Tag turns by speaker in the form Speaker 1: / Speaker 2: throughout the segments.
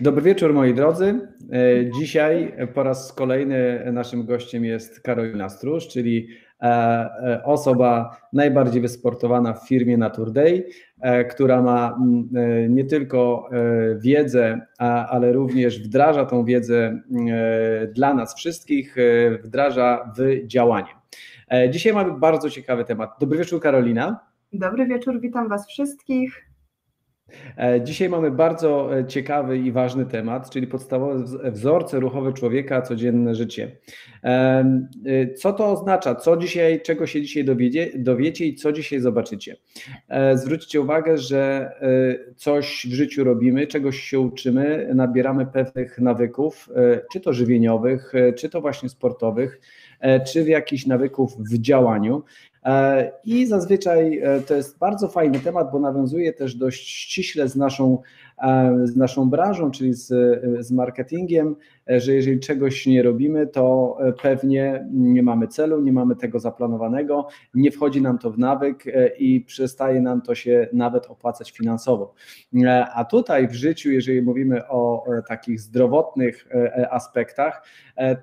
Speaker 1: Dobry wieczór moi drodzy. E, dzisiaj po raz kolejny naszym gościem jest Karolina Stróż, czyli e, e, osoba najbardziej wysportowana w firmie Naturday, która ma nie tylko wiedzę, ale również wdraża tą wiedzę dla nas wszystkich, wdraża w działanie. Dzisiaj mamy bardzo ciekawy temat. Dobry wieczór Karolina.
Speaker 2: Dobry wieczór, witam Was wszystkich.
Speaker 1: E, dzisiaj mamy bardzo e, ciekawy i ważny temat, czyli podstawowe wzorce ruchowe człowieka, codzienne życie. E, co to oznacza? Co dzisiaj, czego się dzisiaj dowiecie, dowiecie i co dzisiaj zobaczycie? Zwróćcie uwagę, że coś w życiu robimy, czegoś się uczymy, nabieramy pewnych nawyków, czy to żywieniowych, czy to właśnie sportowych, czy w jakichś nawyków w działaniu. E, I zazwyczaj e, to jest bardzo fajny temat, bo nawiązuje też dość ściśle z naszą, z naszą branżą, czyli z, z marketingiem, że jeżeli czegoś nie robimy, to pewnie nie mamy celu, nie mamy tego zaplanowanego, nie wchodzi nam to w nawyk i przestaje nam to się nawet opłacać finansowo. A tutaj w życiu, jeżeli mówimy o takich zdrowotnych aspektach,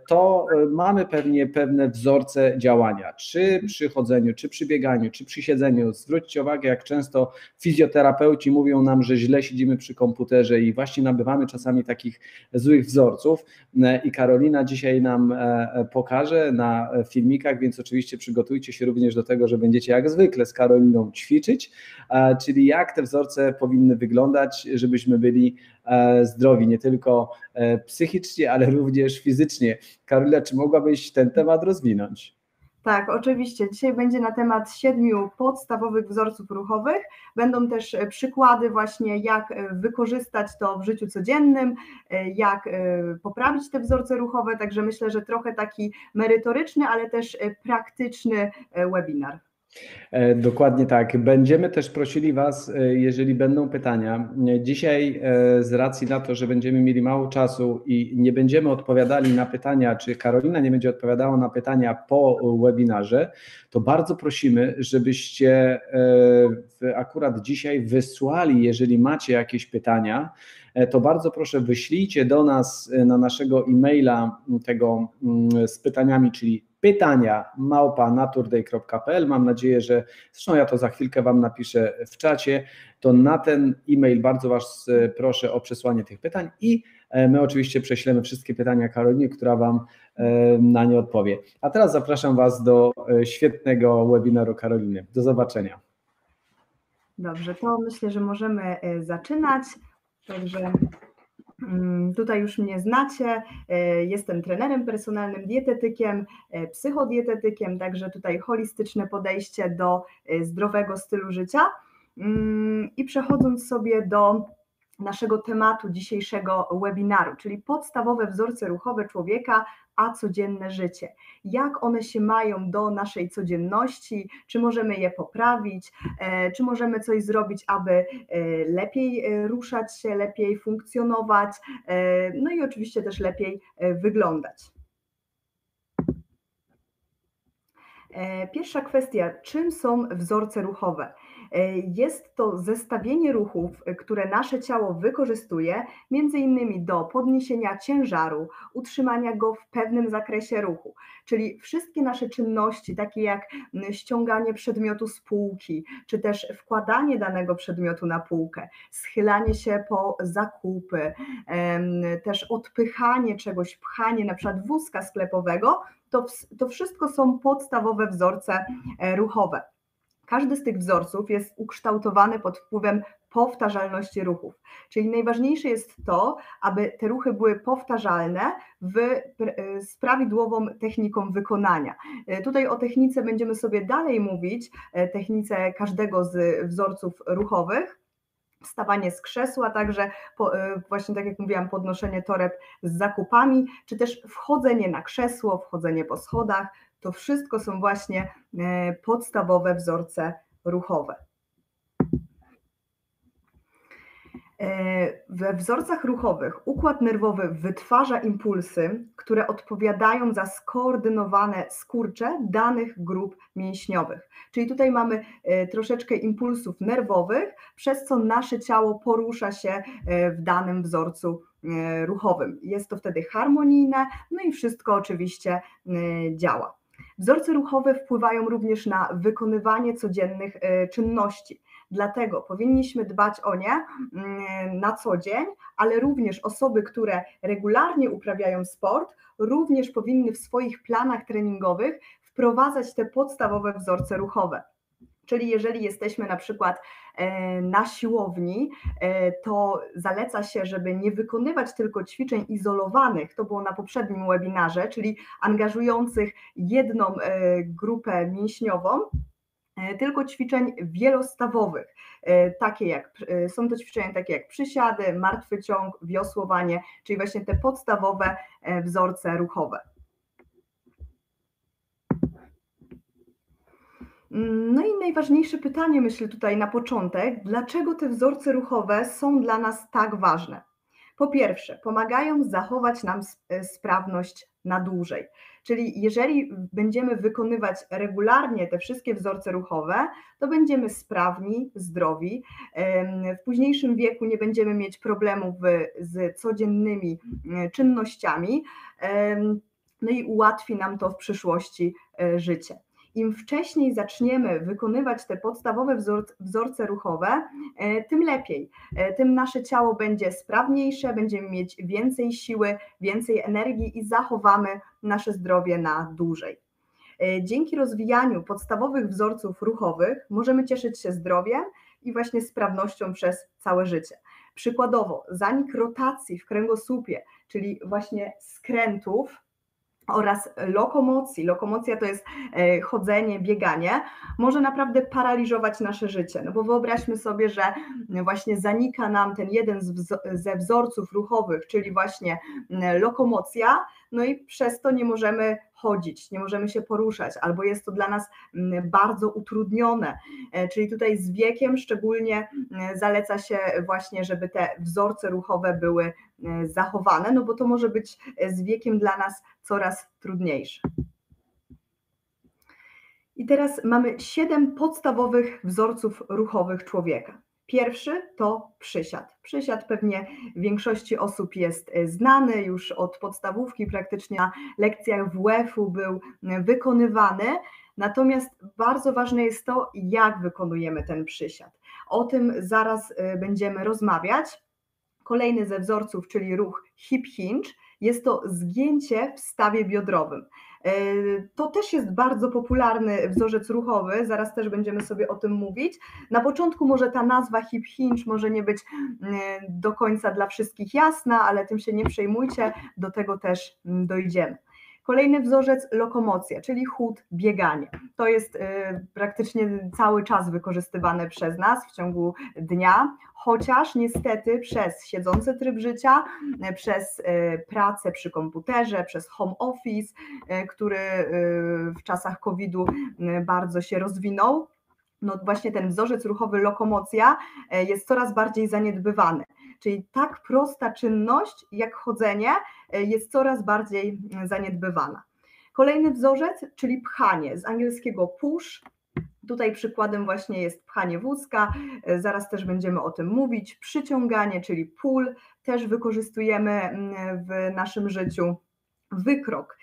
Speaker 1: to mamy pewnie pewne wzorce działania, czy przy chodzeniu czy przy bieganiu, czy przy siedzeniu. Zwróćcie uwagę, jak często fizjoterapeuci mówią nam, że źle siedzimy przy komputerze i właśnie nabywamy czasami takich złych wzorców. I Karolina dzisiaj nam e, e, pokaże na filmikach, więc oczywiście przygotujcie się również do tego, że będziecie jak zwykle z Karoliną ćwiczyć, e, czyli jak te wzorce powinny wyglądać, żebyśmy byli zdrowi, nie tylko psychicznie, ale również fizycznie. Karolina, czy mogłabyś ten temat rozwinąć?
Speaker 2: Tak, oczywiście. Dzisiaj będzie na temat siedmiu podstawowych wzorców ruchowych. Będą też e, przykłady właśnie, jak e, wykorzystać to w życiu codziennym, e, jak poprawić te wzorce ruchowe. Także myślę, że trochę taki merytoryczny, ale też praktyczny webinar.
Speaker 1: E, dokładnie tak. Będziemy też prosili Was, e, jeżeli będą pytania. Dzisiaj, e, z racji na to, że będziemy mieli mało czasu i nie będziemy odpowiadali na pytania, czy Karolina nie będzie odpowiadała na pytania po webinarze, to bardzo prosimy, żebyście akurat dzisiaj wysłali, jeżeli macie jakieś pytania, to bardzo proszę wyślijcie do nas na naszego e-maila tego mm, z pytaniami, czyli pytania małpa naturday.pl. Mam nadzieję, że zresztą ja to za chwilkę Wam napiszę w czacie. To na ten e-mail bardzo Was e, proszę o przesłanie tych pytań i e, my oczywiście prześlemy wszystkie pytania Karolinie, która Wam e, na nie odpowie. A teraz zapraszam Was do świetnego webinaru Karoliny. Do zobaczenia.
Speaker 2: Dobrze, to myślę, że możemy zaczynać. Także tutaj już mnie znacie. E, jestem trenerem personalnym, dietetykiem, e, psychodietetykiem, także tutaj holistyczne podejście do e, zdrowego stylu życia. Mm, I przechodząc sobie do naszego tematu dzisiejszego webinaru, czyli podstawowe wzorce ruchowe człowieka, a codzienne życie. Jak one się mają do naszej codzienności, czy możemy je poprawić, e, czy możemy coś zrobić, aby e, lepiej e, ruszać się, lepiej funkcjonować, no i oczywiście też lepiej wyglądać. Pierwsza kwestia, czym są wzorce ruchowe? E, jest to zestawienie ruchów, e, które nasze ciało wykorzystuje, między innymi do podniesienia ciężaru, utrzymania go w pewnym zakresie ruchu, czyli wszystkie nasze czynności, takie jak ściąganie przedmiotu z półki, czy też wkładanie danego przedmiotu na półkę, schylanie się po zakupy, też odpychanie czegoś, pchanie na przykład wózka sklepowego, to, to wszystko są podstawowe wzorce e, ruchowe. Każdy z tych wzorców jest ukształtowany pod wpływem powtarzalności ruchów. Czyli najważniejsze jest to, aby te ruchy były powtarzalne w, z prawidłową techniką wykonania. Tutaj o technice będziemy sobie dalej mówić, e, technice każdego z wzorców ruchowych wstawanie z krzesła, także po, e, właśnie tak jak mówiłam, podnoszenie toreb z zakupami, czy też wchodzenie na krzesło, wchodzenie po schodach, to wszystko są właśnie e, podstawowe wzorce ruchowe. We wzorcach ruchowych układ nerwowy wytwarza impulsy, które odpowiadają za skoordynowane skurcze danych grup mięśniowych. Czyli tutaj mamy e, troszeczkę impulsów nerwowych, przez co nasze ciało porusza się e, w danym wzorcu ruchowym. Jest to wtedy harmonijne, no i wszystko oczywiście działa. Wzorce ruchowe wpływają również na wykonywanie codziennych czynności. Dlatego powinniśmy dbać o nie mm, na co dzień, ale również osoby, które regularnie uprawiają sport, również powinny w swoich planach treningowych wprowadzać te podstawowe wzorce ruchowe. Czyli jeżeli jesteśmy na przykład e, na siłowni, e, to zaleca się, żeby nie wykonywać tylko ćwiczeń izolowanych, to było na poprzednim webinarze, czyli angażujących jedną e, grupę mięśniową, tylko ćwiczeń wielostawowych, takie jak, są to ćwiczenia takie jak przysiady, martwy ciąg, wiosłowanie, czyli właśnie te podstawowe wzorce ruchowe. No i najważniejsze pytanie, myślę tutaj na początek, dlaczego te wzorce ruchowe są dla nas tak ważne? Po pierwsze, pomagają zachować nam sprawność na dłużej. Czyli jeżeli będziemy wykonywać regularnie te wszystkie wzorce ruchowe, to będziemy sprawni, zdrowi. W późniejszym wieku nie będziemy mieć problemów z codziennymi e, czynnościami. No i ułatwi nam to w przyszłości e, życie im wcześniej zaczniemy wykonywać te podstawowe wzorce ruchowe, e, tym lepiej. E, tym nasze ciało będzie sprawniejsze, będziemy mieć więcej siły, więcej energii i zachowamy nasze zdrowie na dłużej. E, dzięki rozwijaniu podstawowych wzorców ruchowych możemy cieszyć się zdrowiem i właśnie sprawnością przez całe życie. Przykładowo, zanik rotacji w kręgosłupie, czyli właśnie skrętów, oraz lokomocji. Lokomocja to jest e, chodzenie, bieganie, może naprawdę paraliżować nasze życie. No bo wyobraźmy sobie, że właśnie zanika nam ten jeden ze wzorców ruchowych, czyli właśnie lokomocja, no i przez to nie możemy chodzić, nie możemy się poruszać, albo jest to dla nas mm, bardzo utrudnione. E, czyli tutaj z wiekiem szczególnie mm, zaleca się właśnie, żeby te wzorce ruchowe były e, zachowane, no bo to może być e, z wiekiem dla nas coraz trudniejsze. I teraz mamy siedem podstawowych wzorców ruchowych człowieka. Pierwszy to przysiad. Przysiad pewnie większości osób jest e, znany już od podstawówki, praktycznie na lekcjach WF-u był e, wykonywany. Natomiast bardzo ważne jest to, jak wykonujemy ten przysiad. O tym zaraz e, będziemy rozmawiać. Kolejny ze wzorców, czyli ruch hip hinge, jest to zgięcie w stawie biodrowym. E, to też jest bardzo popularny wzorzec ruchowy, zaraz też będziemy sobie o tym mówić. Na początku może ta nazwa hip hinge może nie być mm, do końca dla wszystkich jasna, ale tym się nie przejmujcie, do tego też mm, dojdziemy. Kolejny wzorzec lokomocja, czyli chód, bieganie. To jest y, praktycznie cały czas wykorzystywane przez nas w ciągu dnia, chociaż niestety przez siedzący tryb życia, y, przez y, pracę przy komputerze, przez home office, który w czasach COVID-u bardzo się rozwinął, no właśnie ten wzorzec ruchowy lokomocja jest coraz bardziej zaniedbywany. Czyli tak prosta czynność jak chodzenie e, jest coraz bardziej mm, zaniedbywana. Kolejny wzorzec, czyli pchanie, z angielskiego push. Tutaj przykładem właśnie jest pchanie wózka, e, zaraz też będziemy o tym mówić. Przyciąganie, czyli pull, też wykorzystujemy mm, w naszym życiu. Wykrok,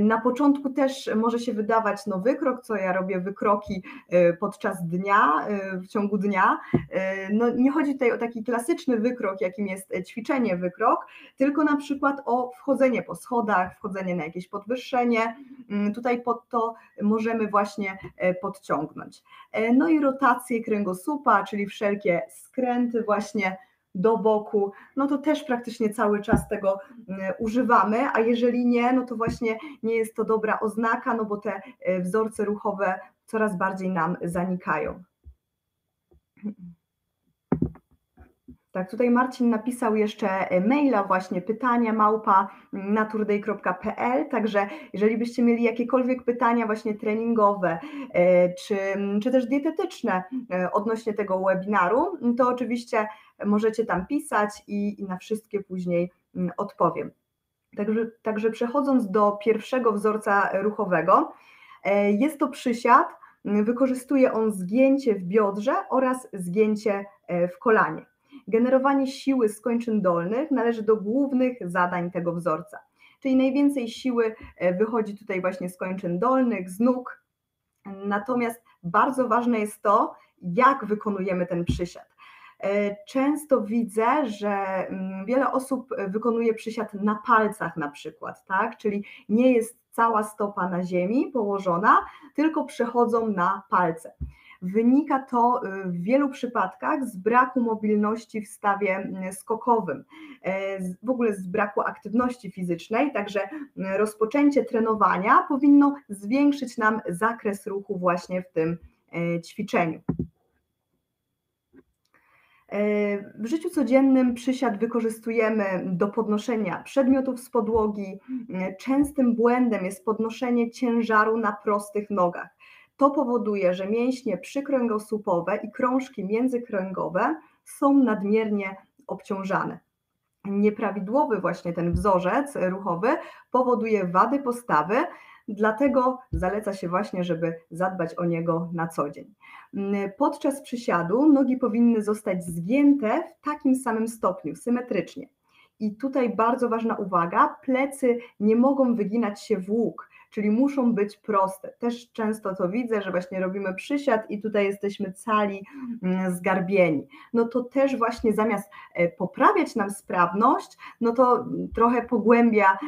Speaker 2: na początku też może się wydawać no wykrok, co ja robię wykroki e, podczas dnia, e, w ciągu dnia. No nie chodzi tutaj o taki klasyczny wykrok, jakim jest ćwiczenie wykrok, tylko na przykład o wchodzenie po schodach, wchodzenie na jakieś podwyższenie. Mm, tutaj pod to możemy właśnie podciągnąć. No i rotacje kręgosłupa, czyli wszelkie skręty właśnie do boku, no to też praktycznie cały czas tego mm, używamy, a jeżeli nie, no to właśnie nie jest to dobra oznaka, no bo te e, wzorce ruchowe coraz bardziej nam zanikają. Tak, tutaj Marcin napisał jeszcze e, maila, właśnie pytania małpa naturday.pl, także jeżeli byście mieli jakiekolwiek pytania właśnie treningowe e, czy, czy też dietetyczne odnośnie tego webinaru, to oczywiście możecie tam pisać i, i na wszystkie później mm, odpowiem. Także, także przechodząc do pierwszego wzorca ruchowego, e, jest to przysiad, wykorzystuje on zgięcie w biodrze oraz zgięcie e, w kolanie. Generowanie siły z kończyn dolnych należy do głównych zadań tego wzorca. Czyli najwięcej siły e, wychodzi tutaj właśnie z kończyn dolnych, z nóg. Natomiast bardzo ważne jest to, jak wykonujemy ten przysiad. E, często widzę, że mm, wiele osób wykonuje przysiad na palcach na przykład, tak? Czyli nie jest cała stopa na ziemi położona, tylko przechodzą na palce. Wynika to y, w wielu przypadkach z braku mobilności w stawie mm, skokowym, e, w ogóle z braku aktywności fizycznej, także mm, rozpoczęcie trenowania powinno zwiększyć nam zakres ruchu właśnie w tym e, ćwiczeniu. E, w życiu codziennym przysiad wykorzystujemy do podnoszenia przedmiotów z podłogi. Częstym błędem jest podnoszenie ciężaru na prostych nogach. To powoduje, że mięśnie przykręgosłupowe i krążki międzykręgowe są nadmiernie obciążane. Nieprawidłowy właśnie ten wzorzec ruchowy powoduje wady postawy, dlatego zaleca się właśnie, żeby zadbać o niego na co dzień. Podczas przysiadu nogi powinny zostać zgięte w takim samym stopniu, symetrycznie. I tutaj bardzo ważna uwaga, plecy nie mogą wyginać się w łuk czyli muszą być proste. Też często to widzę, że właśnie robimy przysiad i tutaj jesteśmy cali mm, zgarbieni. No to też właśnie zamiast e, poprawiać nam sprawność, no to trochę pogłębia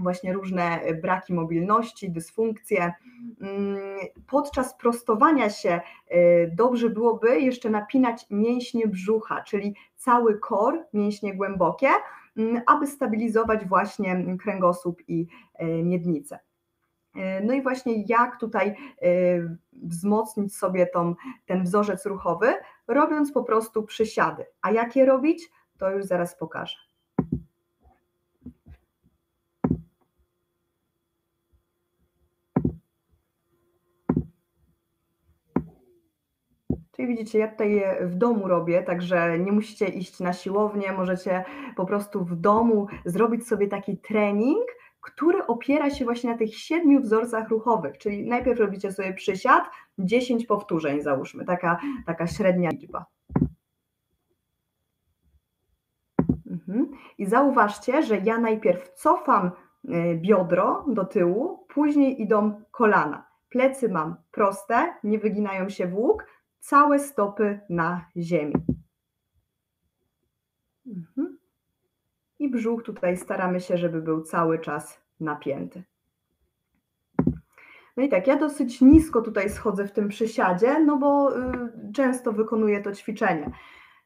Speaker 2: właśnie różne braki mobilności, dysfunkcje. Mm, podczas prostowania się e, dobrze byłoby jeszcze napinać mięśnie brzucha, czyli cały kor, mięśnie głębokie, Mm, aby stabilizować właśnie kręgosłup i e, miednicę. E, no i właśnie jak tutaj e, wzmocnić sobie tą, ten wzorzec ruchowy, robiąc po prostu przysiady. A jak je robić, to już zaraz pokażę. Czyli widzicie, ja tutaj je w domu robię, także nie musicie iść na siłownię, możecie po prostu w domu zrobić sobie taki trening, który opiera się właśnie na tych siedmiu wzorcach ruchowych, czyli najpierw robicie sobie przysiad, 10 powtórzeń załóżmy, taka, taka średnia liczba. Mhm. I zauważcie, że ja najpierw cofam y, biodro do tyłu, później idą kolana. Plecy mam proste, nie wyginają się w łuk, całe stopy na ziemi. Mhm. I brzuch tutaj staramy się, żeby był cały czas napięty. No i tak, ja dosyć nisko tutaj schodzę w tym przysiadzie, no bo y, często wykonuję to ćwiczenie.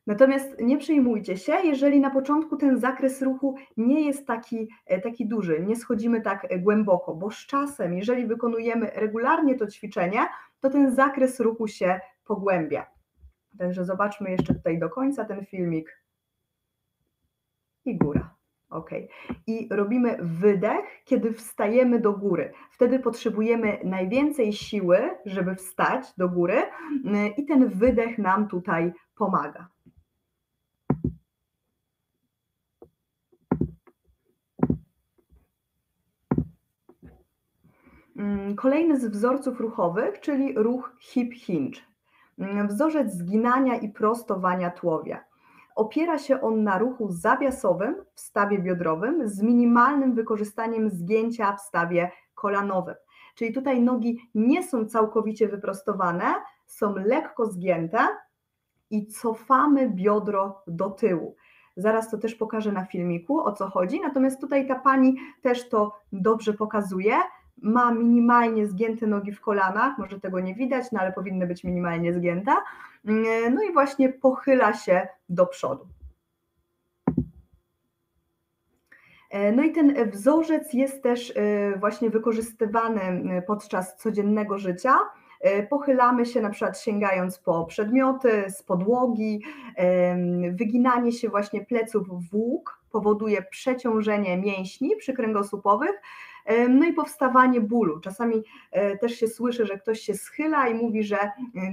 Speaker 2: Natomiast nie przejmujcie się, jeżeli na początku ten zakres ruchu nie jest taki, e, taki duży, nie schodzimy tak e, głęboko, bo z czasem, jeżeli wykonujemy regularnie to ćwiczenie, to ten zakres ruchu się pogłębia. Także zobaczmy jeszcze tutaj do końca ten filmik. I góra. Ok. I robimy wydech, kiedy wstajemy do góry. Wtedy potrzebujemy najwięcej siły, żeby wstać do góry, i ten wydech nam tutaj pomaga. Mm, kolejny z wzorców ruchowych, czyli ruch hip hinge. Mm, wzorzec zginania i prostowania tułowia. Opiera się on na ruchu zawiasowym w stawie biodrowym z minimalnym wykorzystaniem zgięcia w stawie kolanowym. Czyli tutaj nogi nie są całkowicie wyprostowane, są lekko zgięte i cofamy biodro do tyłu. Zaraz to też pokażę na filmiku, o co chodzi. Natomiast tutaj ta pani też to dobrze pokazuje ma minimalnie zgięte nogi w kolanach, może tego nie widać, no ale powinny być minimalnie zgięte. No i właśnie pochyla się do przodu. No i ten wzorzec jest też e, właśnie wykorzystywany podczas codziennego życia. E, pochylamy się na przykład sięgając po przedmioty z podłogi, wyginanie się właśnie pleców w łuk powoduje przeciążenie mięśni przykręgosłupowych, No i powstawanie bólu. Czasami też się słyszy, że ktoś się schyla i mówi, że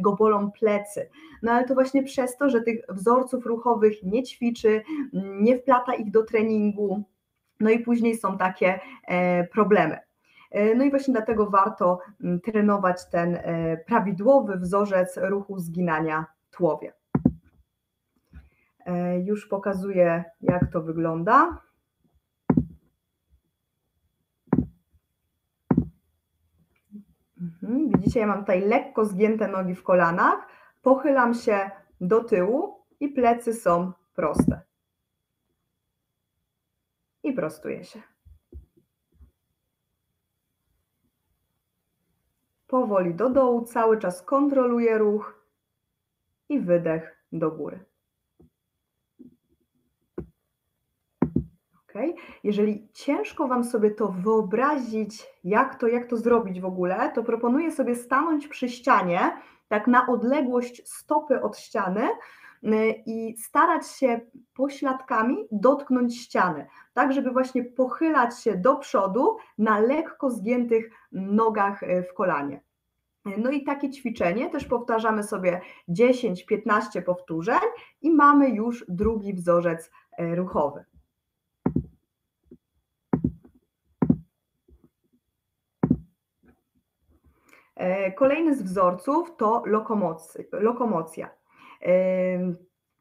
Speaker 2: go bolą plecy. No ale to właśnie przez to, że tych wzorców ruchowych nie ćwiczy, nie wplata ich do treningu, no i później są takie problemy. No i właśnie dlatego warto trenować ten prawidłowy wzorzec ruchu zginania tułowie. Już pokazuję, jak to wygląda. Mhm, widzicie, ja mam tutaj lekko zgięte nogi w kolanach, pochylam się do tyłu i plecy są proste. I prostuję się. Powoli do dołu, cały czas kontroluję ruch i wydech do góry. Okay? Jeżeli ciężko Wam sobie to wyobrazić, jak to, jak to zrobić w ogóle, to proponuję sobie stanąć przy ścianie, tak na odległość stopy od ściany y, i starać się pośladkami dotknąć ściany, tak żeby właśnie pochylać się do przodu na lekko zgiętych nogach y, w kolanie. No i takie ćwiczenie też powtarzamy sobie 10-15 powtórzeń i mamy już drugi wzorzec y, ruchowy. Kolejny z wzorców to lokomocja.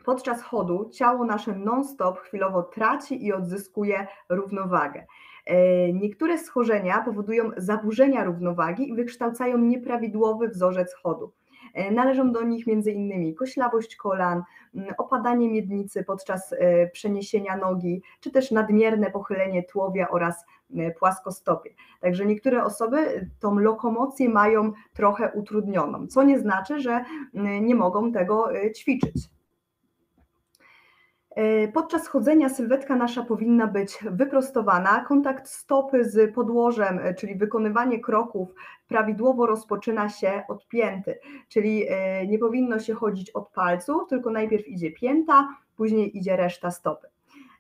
Speaker 2: Podczas chodu ciało nasze non-stop chwilowo traci i odzyskuje równowagę. E, niektóre schorzenia powodują zaburzenia równowagi i wykształcają nieprawidłowy wzorzec chodu. E, należą do nich m.in. koślawość kolan, opadanie miednicy podczas przeniesienia nogi, czy też nadmierne pochylenie tułowia oraz E, płaskostopie. Także niektóre osoby tą lokomocję mają trochę utrudnioną, co nie znaczy, że nie mogą tego e, ćwiczyć. E, podczas chodzenia sylwetka nasza powinna być wyprostowana. Kontakt stopy z podłożem, czyli wykonywanie kroków prawidłowo rozpoczyna się od pięty, czyli nie powinno się chodzić od palców, tylko najpierw idzie pięta, później idzie reszta stopy.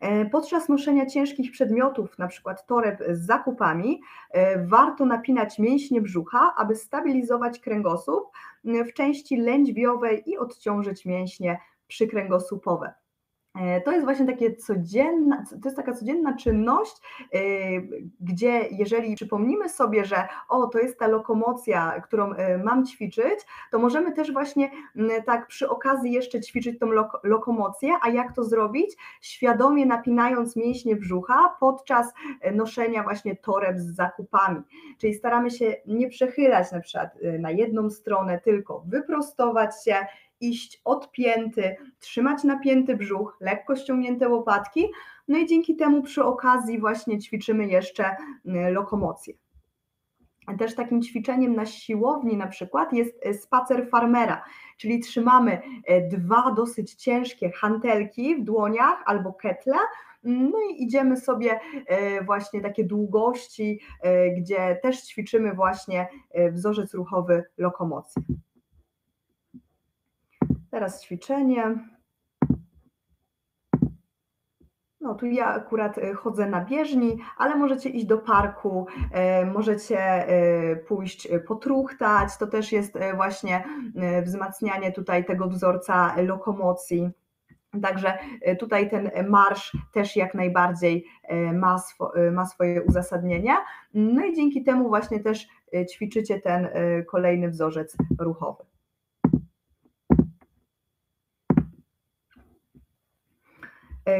Speaker 2: E, podczas noszenia ciężkich przedmiotów, przykład toreb z zakupami, e, warto napinać mięśnie brzucha, aby stabilizować kręgosłup w części lędźwiowej i odciążyć mięśnie przykręgosłupowe. E, to jest właśnie takie codzienna, to jest taka codzienna czynność, e, gdzie jeżeli przypomnimy sobie, że o, to jest ta lokomocja, którą e, mam ćwiczyć, to możemy też właśnie tak przy okazji jeszcze ćwiczyć tą lok lokomocję, a jak to zrobić? Świadomie napinając mięśnie brzucha podczas noszenia właśnie toreb z zakupami. Czyli staramy się nie przechylać na przykład na jedną stronę, tylko wyprostować się iść odpięty, trzymać napięty brzuch, lekko ściągnięte łopatki, no i dzięki temu przy okazji właśnie ćwiczymy jeszcze y, lokomocję. Też takim ćwiczeniem na siłowni na przykład jest y, spacer farmera, czyli trzymamy y, dwa dosyć ciężkie hantelki w dłoniach albo ketle, no i idziemy sobie właśnie takie długości, gdzie też ćwiczymy właśnie wzorzec ruchowy lokomocji. Teraz ćwiczenie. No tu ja akurat y, chodzę na bieżni, ale możecie iść do parku, y, możecie y, pójść potruchtać, to też jest właśnie wzmacnianie tutaj tego wzorca lokomocji. Także tutaj ten marsz też jak najbardziej ma, swo, ma swoje uzasadnienie. No i dzięki temu właśnie też ćwiczycie ten kolejny wzorzec ruchowy.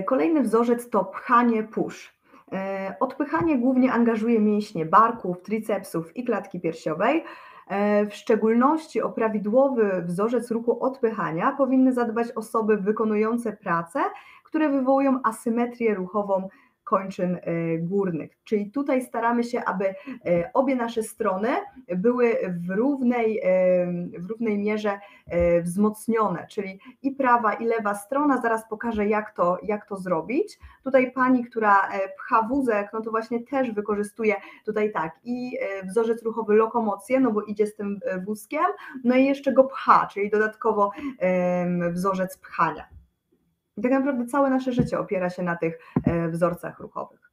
Speaker 2: Kolejny wzorzec to pchanie push. E, odpychanie głównie angażuje mięśnie barków, tricepsów i klatki piersiowej. E, w szczególności o prawidłowy wzorzec ruchu odpychania powinny zadbać osoby wykonujące pracę, które wywołują asymetrię ruchową kończyn e, górnych. Czyli tutaj staramy się, aby e, obie nasze strony były w równej, e, w równej mierze wzmocnione, czyli i prawa, i lewa strona. Zaraz pokażę, jak to, jak to zrobić. Tutaj pani, która pcha wózek, no to właśnie też wykorzystuje tutaj tak i wzorzec ruchowy lokomocję, no bo idzie z tym wózkiem, no i jeszcze go pcha, czyli dodatkowo wzorzec pchania. I tak naprawdę całe nasze życie opiera się na tych e, wzorcach ruchowych.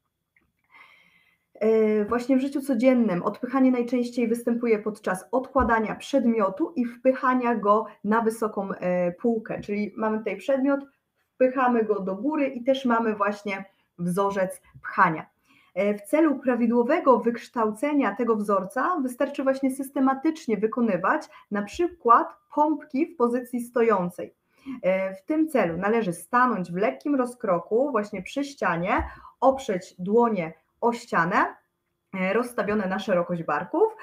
Speaker 2: E, właśnie w życiu codziennym odpychanie najczęściej występuje podczas odkładania przedmiotu i wpychania go na wysoką e, półkę, czyli mamy tutaj przedmiot, wpychamy go do góry i też mamy właśnie wzorzec pchania. W celu prawidłowego wykształcenia tego wzorca wystarczy właśnie systematycznie wykonywać na przykład pompki w pozycji stojącej. W tym celu należy stanąć w lekkim rozkroku właśnie przy ścianie, oprzeć dłonie o ścianę, e, rozstawione na szerokość barków.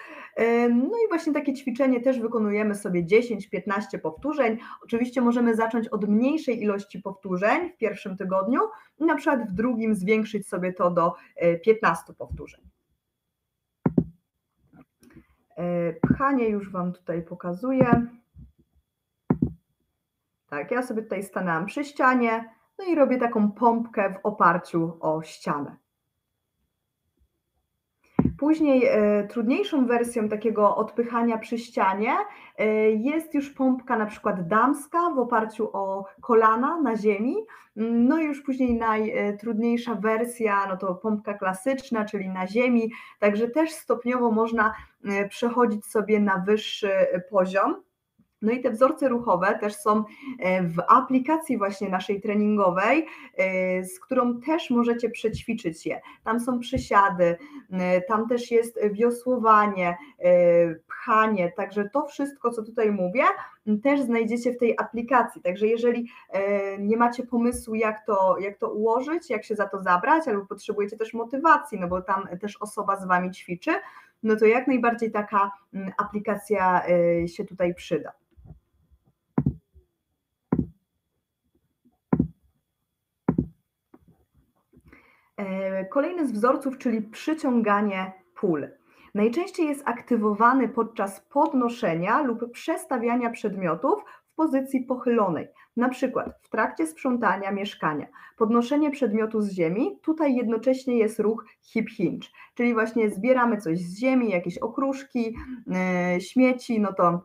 Speaker 2: No i właśnie takie ćwiczenie też wykonujemy sobie 10-15 powtórzeń. Oczywiście możemy zacząć od mniejszej ilości powtórzeń w pierwszym tygodniu i na przykład w drugim zwiększyć sobie to do 15 e, powtórzeń. E, pchanie już Wam tutaj pokazuję. Tak, ja sobie tutaj stanęłam przy ścianie, no i robię taką pompkę w oparciu o ścianę. Później e, trudniejszą wersją takiego odpychania przy ścianie e, jest już pompka na przykład damska w oparciu o kolana na ziemi. No i już później najtrudniejsza wersja, no to pompka klasyczna, czyli na ziemi. Także też stopniowo można e, przechodzić sobie na wyższy poziom. No i te wzorce ruchowe też są e, w aplikacji właśnie naszej treningowej, e, z którą też możecie przećwiczyć je. Tam są przysiady, e, tam też jest wiosłowanie, pchanie, także to wszystko, co tutaj mówię, też znajdziecie w tej aplikacji. Także jeżeli nie macie pomysłu, jak to, jak to ułożyć, jak się za to zabrać, albo potrzebujecie też motywacji, no bo tam też osoba z Wami ćwiczy, no to jak najbardziej taka aplikacja się tutaj przyda. Kolejny z wzorców, czyli przyciąganie pól. Najczęściej jest aktywowany podczas podnoszenia lub przestawiania przedmiotów w pozycji pochylonej, na przykład w trakcie sprzątania mieszkania. Podnoszenie przedmiotu z ziemi, tutaj jednocześnie jest ruch hip hinge, czyli właśnie zbieramy coś z ziemi, jakieś okruszki, yy, śmieci, no to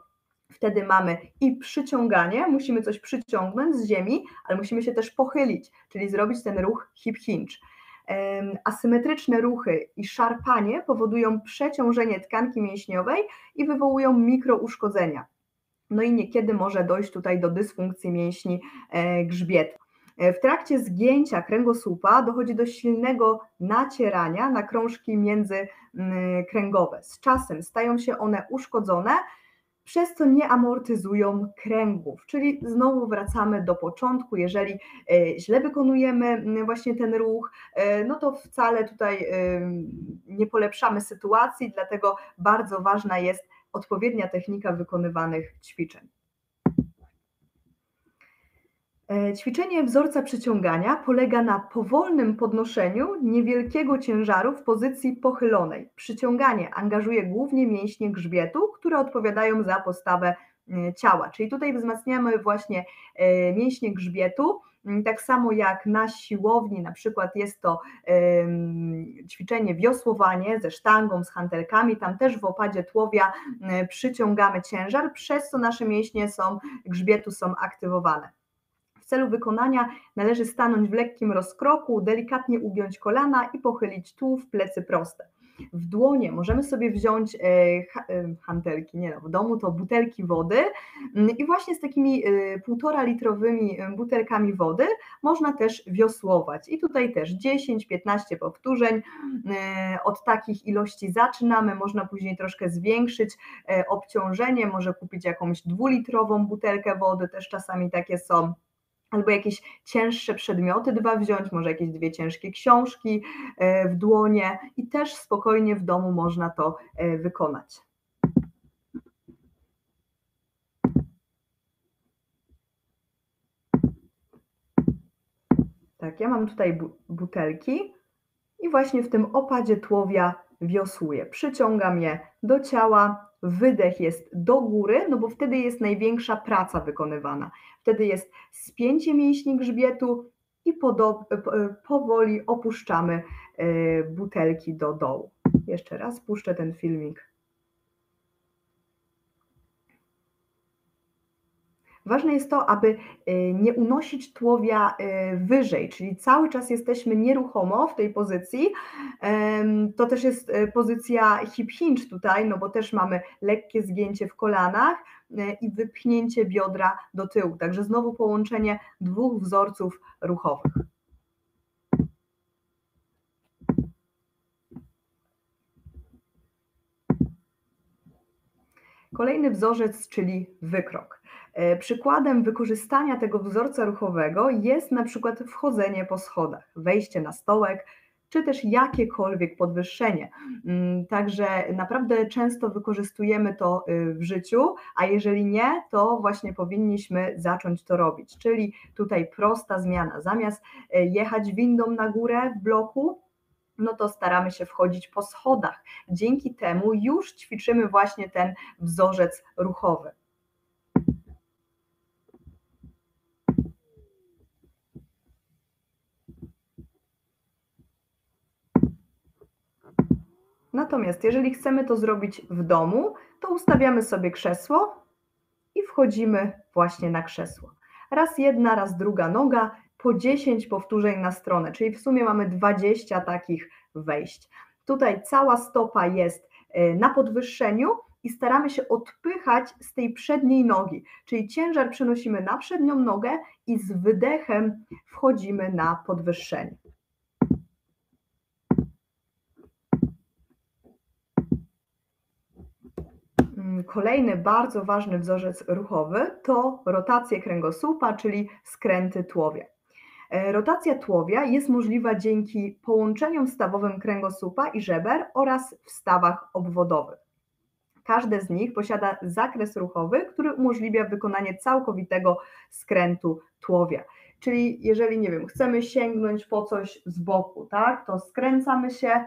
Speaker 2: wtedy mamy i przyciąganie, musimy coś przyciągnąć z ziemi, ale musimy się też pochylić, czyli zrobić ten ruch hip hinge. Asymetryczne ruchy i szarpanie powodują przeciążenie tkanki mięśniowej i wywołują mikrouszkodzenia. No i niekiedy może dojść tutaj do dysfunkcji mięśni e, grzbietu. E, w trakcie zgięcia kręgosłupa dochodzi do silnego nacierania na krążki międzykręgowe. Z czasem stają się one uszkodzone, przez co nie amortyzują kręgów, czyli znowu wracamy do początku, jeżeli e, źle wykonujemy właśnie ten ruch, e, no to wcale tutaj nie polepszamy sytuacji, dlatego bardzo ważna jest odpowiednia technika wykonywanych ćwiczeń. E, ćwiczenie wzorca przyciągania polega na powolnym podnoszeniu niewielkiego ciężaru w pozycji pochylonej. Przyciąganie angażuje głównie mięśnie grzbietu, które odpowiadają za postawę e, ciała. Czyli tutaj wzmacniamy właśnie e, mięśnie grzbietu, tak samo jak na siłowni, na przykład jest to ćwiczenie wiosłowanie ze sztangą, z hantelkami, tam też w opadzie tłowia przyciągamy ciężar, przez co nasze mięśnie są, grzbietu są aktywowane celu wykonania należy stanąć w lekkim rozkroku, delikatnie ugiąć kolana i pochylić tułów, plecy proste. W dłonie możemy sobie wziąć e, e, hantelki, nie no, w domu to butelki wody mm, i właśnie z takimi e, półtora litrowymi butelkami wody można też wiosłować. I tutaj też 10-15 powtórzeń od takich ilości zaczynamy, można później troszkę zwiększyć obciążenie, może kupić jakąś dwulitrową butelkę wody, też czasami takie są albo jakieś cięższe przedmioty dwa wziąć, może jakieś dwie ciężkie książki e, w dłonie i też spokojnie w domu można to e, wykonać. Tak, ja mam tutaj butelki i właśnie w tym opadzie tłowia wiosłuję. Przyciągam je do ciała, wydech jest do góry, no bo wtedy jest największa praca wykonywana. Wtedy jest spięcie mięśni grzbietu i powoli opuszczamy e, butelki do dołu. Jeszcze raz puszczę ten filmik. Ważne jest to, aby nie unosić tułowia wyżej, czyli cały czas jesteśmy nieruchomo w tej pozycji. To też jest pozycja hip hinge tutaj, no bo też mamy lekkie zgięcie w kolanach i wypchnięcie biodra do tyłu. Także znowu połączenie dwóch wzorców ruchowych. Kolejny wzorzec, czyli wykrok. E, przykładem wykorzystania tego wzorca ruchowego jest na przykład wchodzenie po schodach, wejście na stołek, czy też jakiekolwiek podwyższenie. Mm, także naprawdę często wykorzystujemy to y, w życiu, a jeżeli nie, to właśnie powinniśmy zacząć to robić. Czyli tutaj prosta zmiana. Zamiast y, jechać windą na górę w bloku, no to staramy się wchodzić po schodach. Dzięki temu już ćwiczymy właśnie ten wzorzec ruchowy. Natomiast jeżeli chcemy to zrobić w domu, to ustawiamy sobie krzesło i wchodzimy właśnie na krzesło. Raz jedna, raz druga noga, po 10 powtórzeń na stronę, czyli w sumie mamy 20 takich wejść. Tutaj cała stopa jest e, na podwyższeniu i staramy się odpychać z tej przedniej nogi, czyli ciężar przenosimy na przednią nogę i z wydechem wchodzimy na podwyższenie. Kolejny bardzo ważny wzorzec ruchowy to rotacje kręgosłupa, czyli skręty tułowia. E, rotacja tułowia jest możliwa dzięki połączeniom stawowym kręgosłupa i żeber oraz wstawach obwodowych. Każde z nich posiada zakres ruchowy, który umożliwia wykonanie całkowitego skrętu tułowia. Czyli jeżeli, nie wiem, chcemy sięgnąć po coś z boku, tak, to skręcamy się,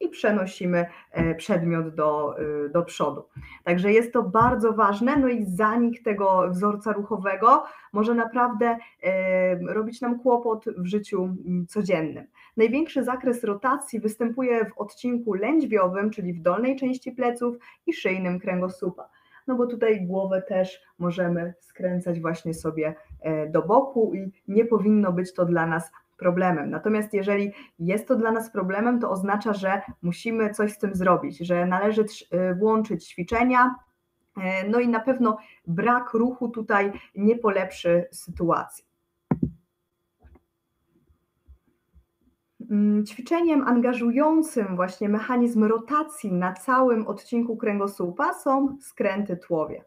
Speaker 2: i przenosimy e, przedmiot do, e, do przodu. Także jest to bardzo ważne, no i zanik tego wzorca ruchowego może naprawdę e, robić nam kłopot w życiu mm, codziennym. Największy zakres rotacji występuje w odcinku lędźwiowym, czyli w dolnej części pleców i szyjnym kręgosłupa. No bo tutaj głowę też możemy skręcać właśnie sobie do boku i nie powinno być to dla nas problemem. Natomiast jeżeli jest to dla nas problemem, to oznacza, że musimy coś z tym zrobić, że należy y, włączyć ćwiczenia. Y, no i na pewno brak ruchu tutaj nie polepszy sytuacji. Mm, ćwiczeniem angażującym właśnie mechanizm rotacji na całym odcinku kręgosłupa są skręty tułowia.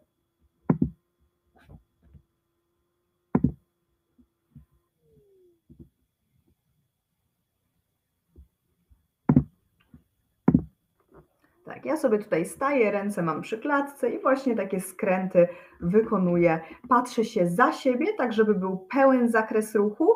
Speaker 2: Tak, ja sobie tutaj staję, ręce mam przy klatce i właśnie takie skręty wykonuję. Patrzę się za siebie, tak żeby był pełen zakres ruchu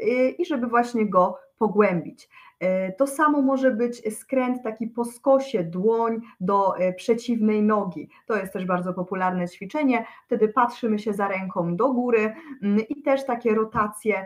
Speaker 2: y, i żeby właśnie go pogłębić. Y, to samo może być skręt taki po skosie, dłoń do y, przeciwnej nogi. To jest też bardzo popularne ćwiczenie. Wtedy patrzymy się za ręką do góry mm, i też takie rotacje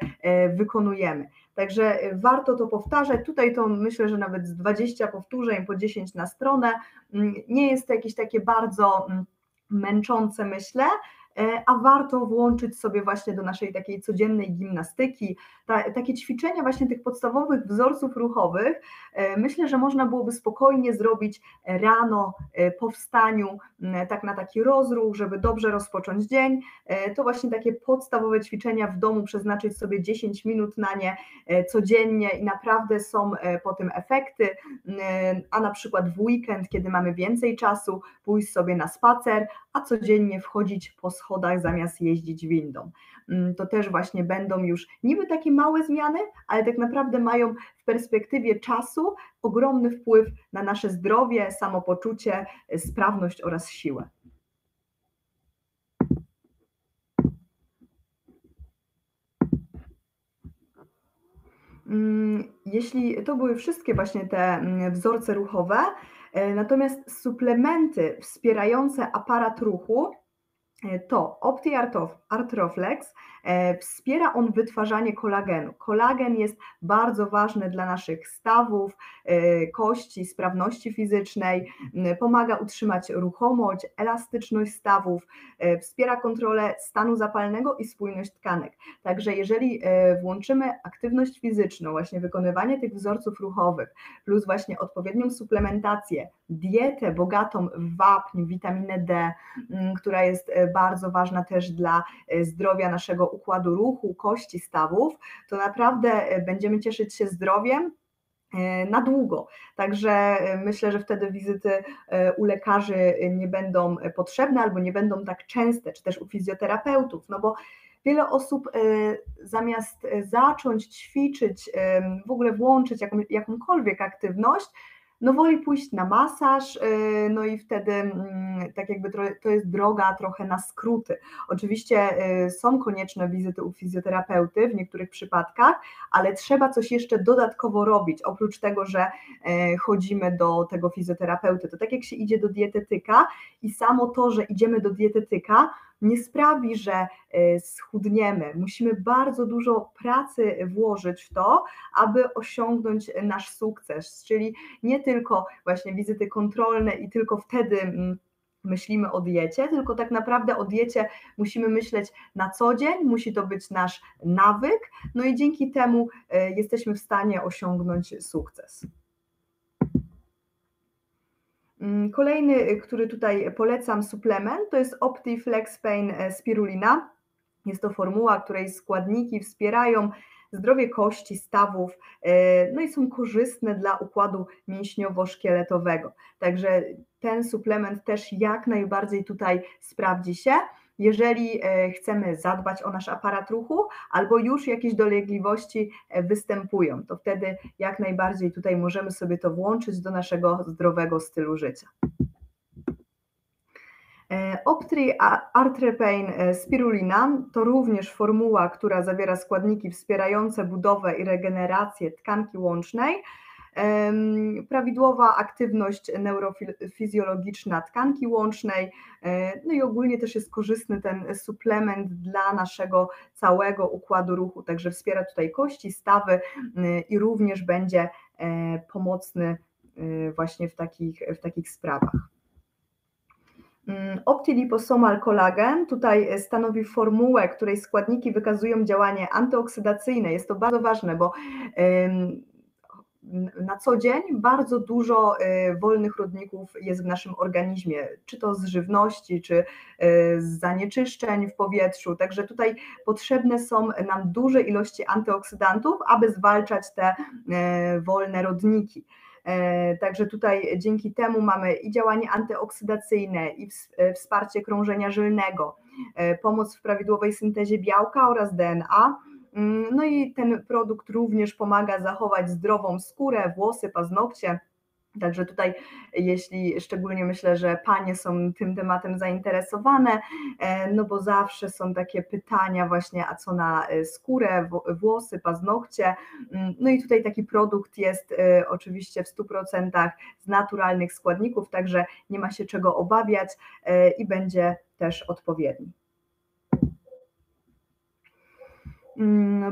Speaker 2: wykonujemy. Także warto to powtarzać. Tutaj to myślę, że nawet z 20 powtórzeń po 10 na stronę. Mm, nie jest to jakieś takie bardzo mm, męczące, myślę, E, a warto włączyć sobie właśnie do naszej takiej codziennej gimnastyki, ta, takie ćwiczenia właśnie tych podstawowych wzorców ruchowych, e, myślę, że można byłoby spokojnie zrobić rano e, po wstaniu, tak na taki rozruch, żeby dobrze rozpocząć dzień, to właśnie takie podstawowe ćwiczenia w domu, przeznaczyć sobie 10 minut na nie codziennie i naprawdę są po tym efekty, a na przykład w weekend, kiedy mamy więcej czasu, pójść sobie na spacer, a codziennie wchodzić po schodach zamiast jeździć windą. Mm, to też właśnie będą już niby takie małe zmiany, ale tak naprawdę mają w perspektywie czasu ogromny wpływ na nasze zdrowie, samopoczucie, sprawność oraz siłę. Mm, jeśli to były wszystkie właśnie te mm, wzorce ruchowe, natomiast suplementy wspierające aparat ruchu to OptiArtroflex e, wspiera on wytwarzanie kolagenu. Kolagen jest bardzo ważny dla naszych stawów, e, kości, sprawności fizycznej, pomaga utrzymać ruchomość, elastyczność stawów, e, wspiera kontrolę stanu zapalnego i spójność tkanek. Także jeżeli włączymy aktywność fizyczną, właśnie wykonywanie tych wzorców ruchowych, plus właśnie odpowiednią suplementację, dietę bogatą w wapń, witaminę D, która jest bardzo ważna też dla e, zdrowia naszego układu ruchu, kości, stawów, to naprawdę e, będziemy cieszyć się zdrowiem e, na długo. Także myślę, że wtedy wizyty u lekarzy nie będą potrzebne albo nie będą tak częste, czy też u fizjoterapeutów, no bo wiele osób zamiast zacząć ćwiczyć, w ogóle włączyć jaką, jakąkolwiek aktywność, no woli pójść na masaż, y, no i wtedy mm, tak jakby to jest droga trochę na skróty. Oczywiście y, są konieczne wizyty u fizjoterapeuty w niektórych przypadkach, ale trzeba coś jeszcze dodatkowo robić, oprócz tego, że y, chodzimy do tego fizjoterapeuty. To tak jak się idzie do dietetyka i samo to, że idziemy do dietetyka, nie sprawi, że e, schudniemy. Musimy bardzo dużo pracy włożyć w to, aby osiągnąć nasz sukces, czyli nie tylko właśnie wizyty kontrolne i tylko wtedy mm, myślimy o diecie, tylko tak naprawdę o diecie musimy myśleć na co dzień, musi to być nasz nawyk, no i dzięki temu e, jesteśmy w stanie osiągnąć sukces. Mm, kolejny, y, który tutaj polecam, suplement, to jest OptiFlex Pain e, Spirulina. Jest to formuła, której składniki wspierają zdrowie kości, stawów, e, no i są korzystne dla układu mięśniowo-szkieletowego. Także ten suplement też jak najbardziej tutaj sprawdzi się jeżeli e, chcemy zadbać o nasz aparat ruchu, albo już jakieś dolegliwości e, występują, to wtedy jak najbardziej tutaj możemy sobie to włączyć do naszego zdrowego stylu życia. E, Optri Artrepain Spirulina to również formuła, która zawiera składniki wspierające budowę i regenerację tkanki łącznej, prawidłowa aktywność neurofizjologiczna tkanki łącznej, e, no i ogólnie też jest korzystny ten suplement dla naszego całego układu ruchu, także wspiera tutaj kości, stawy e, i również będzie e, pomocny właśnie w takich, w takich sprawach. Mm, Optiliposomal kolagen tutaj stanowi formułę, której składniki wykazują działanie antyoksydacyjne. Jest to bardzo ważne, bo na co dzień bardzo dużo y, wolnych rodników jest w naszym organizmie, czy to z żywności, czy y, z zanieczyszczeń w powietrzu. Także tutaj potrzebne są nam duże ilości antyoksydantów, aby zwalczać te y, wolne rodniki. Także tutaj dzięki temu mamy i działanie antyoksydacyjne, i wsparcie krążenia żylnego, pomoc w prawidłowej syntezie białka oraz DNA no i ten produkt również pomaga zachować zdrową skórę, włosy, paznokcie. Także tutaj, jeśli szczególnie myślę, że panie są tym tematem zainteresowane, e, no bo zawsze są takie pytania właśnie, a co na e, skórę, włosy, paznokcie. Mm, no i tutaj taki produkt jest e, oczywiście w 100% z naturalnych składników, także nie ma się czego obawiać i będzie też odpowiedni.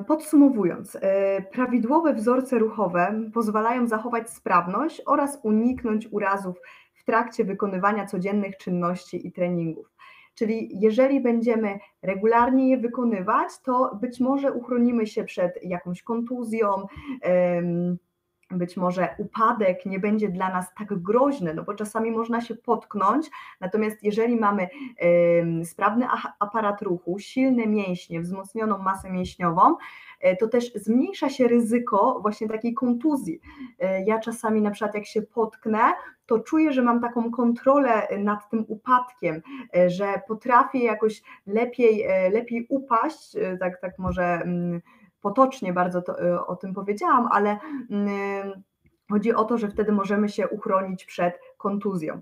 Speaker 2: Podsumowując, e, prawidłowe wzorce ruchowe pozwalają zachować sprawność oraz uniknąć urazów w trakcie wykonywania codziennych czynności i treningów. Czyli jeżeli będziemy regularnie je wykonywać, to być może uchronimy się przed jakąś kontuzją, być może upadek nie będzie dla nas tak groźny, no bo czasami można się potknąć, natomiast jeżeli mamy y, sprawny aparat ruchu, silne mięśnie, wzmocnioną masę mięśniową, y, to też zmniejsza się ryzyko właśnie takiej kontuzji. Y, ja czasami na przykład jak się potknę, to czuję, że mam taką kontrolę nad tym upadkiem, że potrafię jakoś lepiej, lepiej upaść, tak, tak może mm, potocznie bardzo to, y, o tym powiedziałam, ale mm, chodzi o to, że wtedy możemy się uchronić przed kontuzją.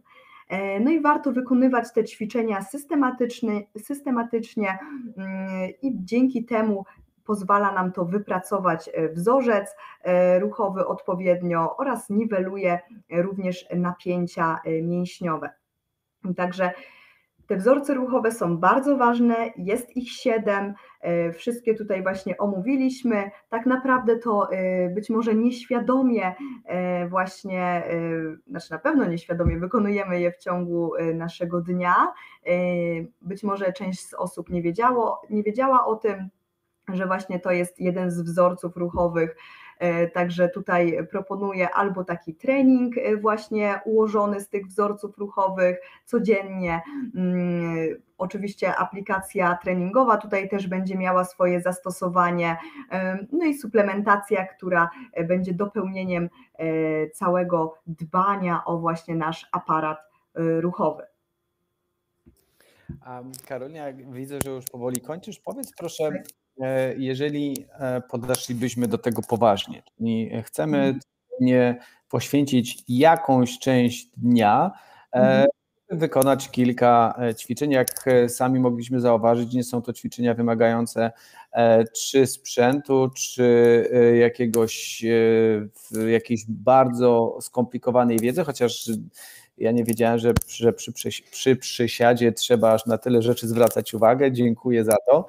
Speaker 2: E, no i warto wykonywać te ćwiczenia systematycznie, systematycznie mm, i dzięki temu pozwala nam to wypracować e, wzorzec e, ruchowy odpowiednio oraz niweluje również napięcia mięśniowe. Także Te wzorce ruchowe są bardzo ważne, jest ich siedem, e, wszystkie tutaj właśnie omówiliśmy. Tak naprawdę to e, być może nieświadomie e, właśnie, znaczy na pewno nieświadomie wykonujemy je w ciągu naszego dnia. Być może część z osób nie, wiedziało, nie wiedziała o tym, że właśnie to jest jeden z wzorców ruchowych także tutaj proponuję albo taki trening e, właśnie ułożony z tych wzorców ruchowych codziennie. Mm, oczywiście aplikacja treningowa tutaj też będzie miała swoje zastosowanie, e, no i suplementacja, która będzie dopełnieniem całego dbania o właśnie nasz aparat ruchowy.
Speaker 1: Karolina, widzę, że już powoli kończysz. Powiedz proszę, tak. E, jeżeli e, podeszlibyśmy do tego poważnie, czyli chcemy mhm. nie poświęcić jakąś część dnia, e, mhm. wykonać kilka ćwiczeń. Jak sami mogliśmy zauważyć, nie są to ćwiczenia wymagające czy sprzętu, czy jakiegoś, jakiejś bardzo skomplikowanej wiedzy, chociaż ja nie wiedziałem, że, że przy, przy przysiadzie trzeba aż na tyle rzeczy zwracać uwagę. Dziękuję za to.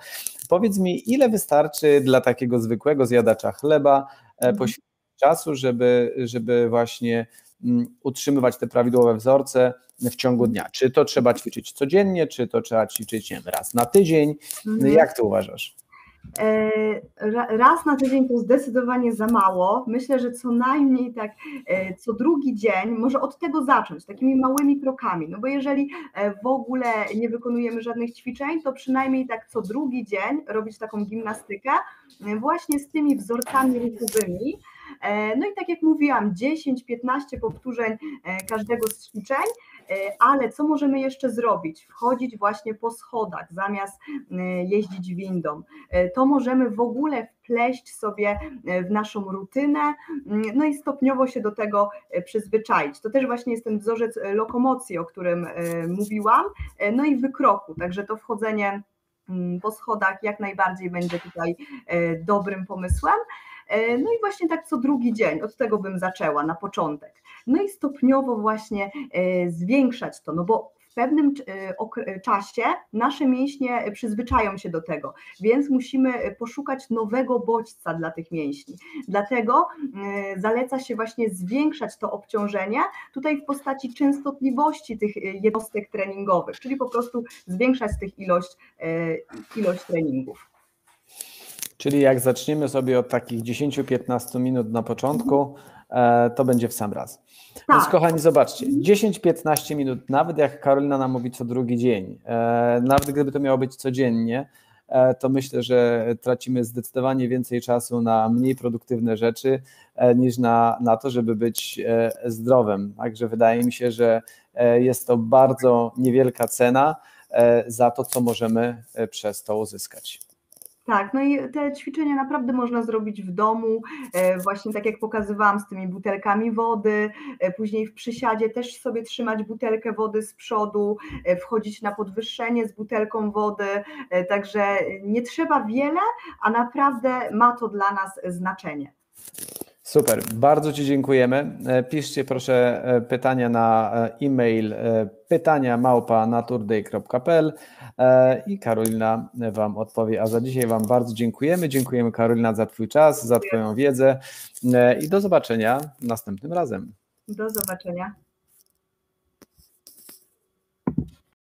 Speaker 1: Powiedz mi, ile wystarczy dla takiego zwykłego zjadacza chleba e, mhm. poświęcić czasu, żeby, żeby właśnie mm, utrzymywać te prawidłowe wzorce w ciągu dnia? Czy to trzeba ćwiczyć codziennie, czy to trzeba ćwiczyć nie wiem, raz na tydzień? Mhm. Jak ty uważasz?
Speaker 2: E, raz na tydzień to zdecydowanie za mało. Myślę, że co najmniej tak e, co drugi dzień, może od tego zacząć, takimi małymi krokami, no bo jeżeli e, w ogóle nie wykonujemy żadnych ćwiczeń, to przynajmniej tak co drugi dzień robić taką gimnastykę właśnie z tymi wzorcami ruchowymi. No i tak jak mówiłam, 10-15 powtórzeń każdego z ćwiczeń, ale co możemy jeszcze zrobić? Wchodzić właśnie po schodach zamiast jeździć windą to możemy w ogóle wpleść sobie e, w naszą rutynę, mm, no i stopniowo się do tego e, przyzwyczaić. To też właśnie jest ten wzorzec e, lokomocji, o którym mówiłam, no i wykroku, także to wchodzenie mm, po schodach jak najbardziej będzie tutaj dobrym pomysłem. No i właśnie tak co drugi dzień, od tego bym zaczęła na początek. No i stopniowo właśnie zwiększać to, no bo w pewnym e, czasie nasze mięśnie przyzwyczają się do tego, więc musimy poszukać nowego bodźca dla tych mięśni. Dlatego e, zaleca się właśnie zwiększać to obciążenie tutaj w postaci częstotliwości tych e, jednostek treningowych, czyli po prostu zwiększać tych ilość, ilość treningów.
Speaker 1: Czyli jak zaczniemy sobie od takich 10-15 minut na początku, to będzie w sam raz. Tak. Więc kochani, zobaczcie, 10-15 minut, nawet jak Karolina nam mówi co drugi dzień, e, nawet gdyby to miało być codziennie, e, to myślę, że tracimy zdecydowanie więcej czasu na mniej produktywne rzeczy e, niż na, na to, żeby być zdrowym. Także wydaje mi się, że jest to bardzo niewielka cena za to, co możemy przez to uzyskać.
Speaker 2: Tak, no i te ćwiczenia naprawdę można zrobić w domu, e, właśnie tak jak pokazywałam z tymi butelkami wody, e, później w przysiadzie też sobie trzymać butelkę wody z przodu, e, wchodzić na podwyższenie z butelką wody, także nie trzeba wiele, a naprawdę ma to dla nas znaczenie.
Speaker 1: Super, bardzo Ci dziękujemy. Piszcie proszę pytania na e-mail pytania małpa e, i Karolina Wam odpowie. A za dzisiaj Wam bardzo dziękujemy. Dziękujemy Karolina za Twój czas, za Twoją wiedzę e, i do zobaczenia następnym razem.
Speaker 2: Do zobaczenia.